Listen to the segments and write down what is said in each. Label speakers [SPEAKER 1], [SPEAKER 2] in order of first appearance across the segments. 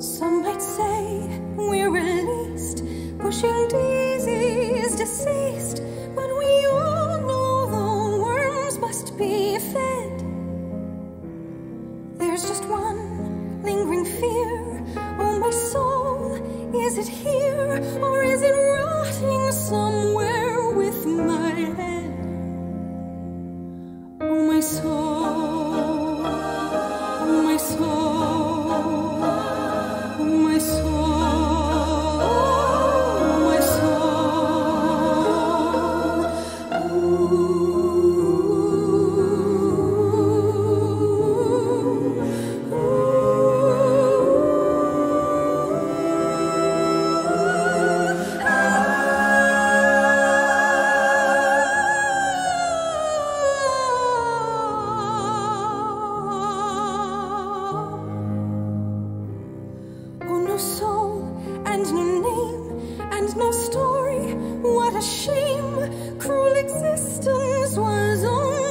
[SPEAKER 1] Some might say we're released, pushing daisies deceased, but we all know the worms must be fed. There's just one lingering fear. Oh, my soul, is it here or is it rotting somewhere with my head? Oh, my soul, no soul and no name and no story. What a shame! Cruel existence was only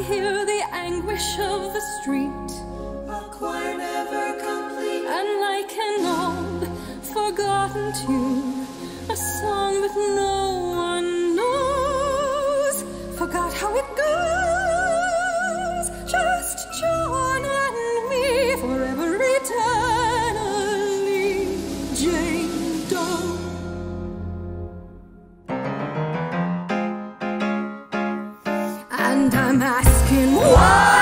[SPEAKER 1] I hear the anguish of the street.
[SPEAKER 2] A choir never complete.
[SPEAKER 1] And like an old forgotten tune, a song And I'm asking why.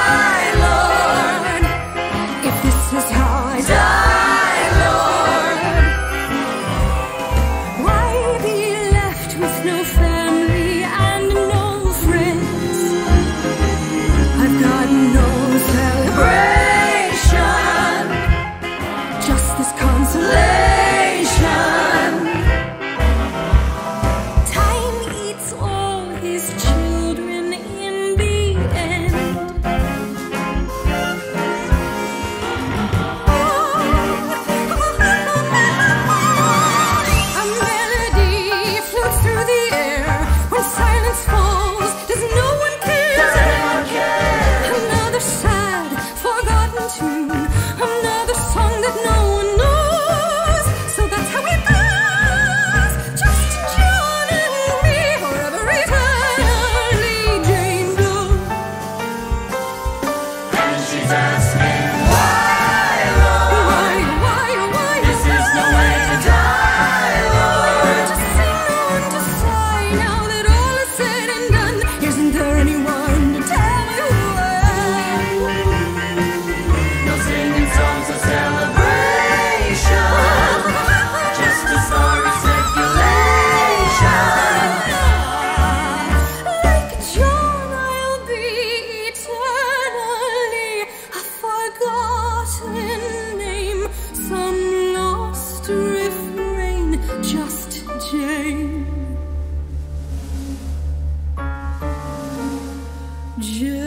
[SPEAKER 1] Dieu